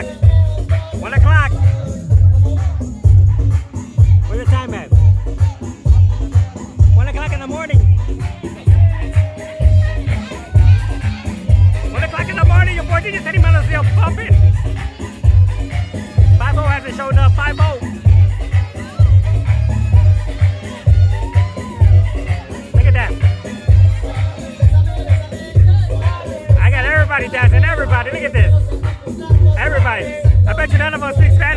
o'clock. One o'clock. Where's the time at? One o'clock in the morning. One o'clock in the morning, your boy DJ Man is still pumping. 5 hasn't shown up. 5 Look at that. I got everybody dancing. Everybody. Look at this. You none of us speak Spanish.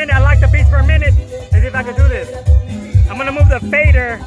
Minute. I like the beats per minute. Let's see if I can do this. I'm gonna move the fader